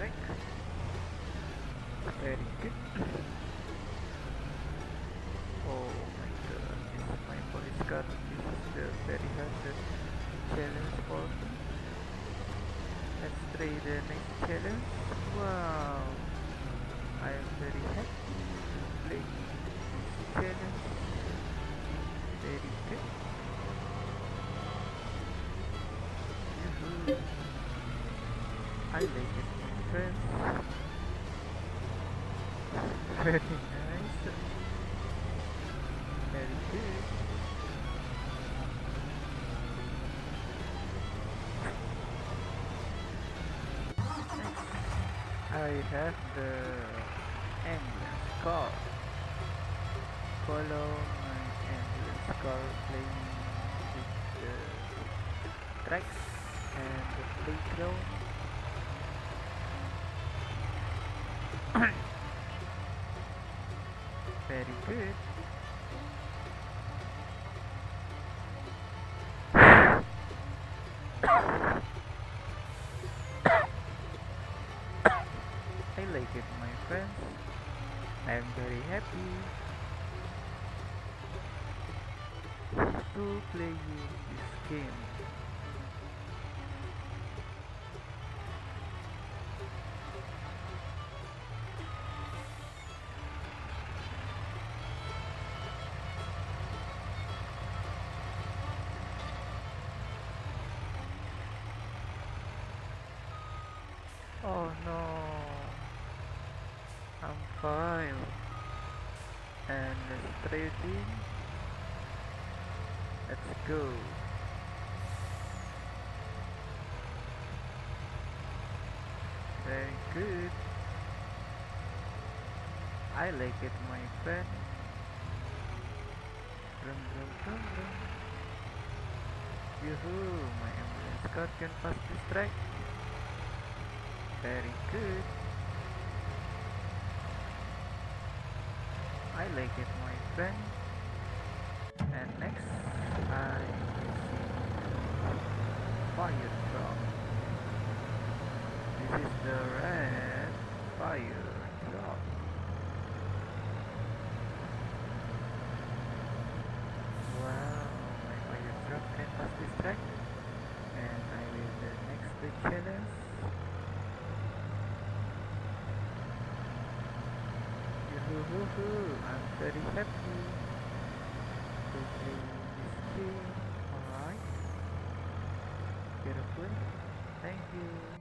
track? Very good. Oh my god, this is my police car. This is the very hard challenge for me. Let's try the next challenge. Wow, I Very nice. Very good. I have the ambulance car. Follow my ambulance car playing with the tracks and the playground. Very good. I like it, my friends. I am very happy to play this game. Oh no, I'm fine. And trading. Let's go. Very good. I like it, my friend. Brum, brum, brum, brum. Yoo-hoo, my ambulance car can pass this track. Very good. I like it, my friend. And next, I see fire truck. This is the red fire truck. Wow, my fire truck can pass this track. And I will the next big challenge. Yoo-hoo-hoo-hoo, I'm very happy play this game. Alright. Beautiful. Thank you.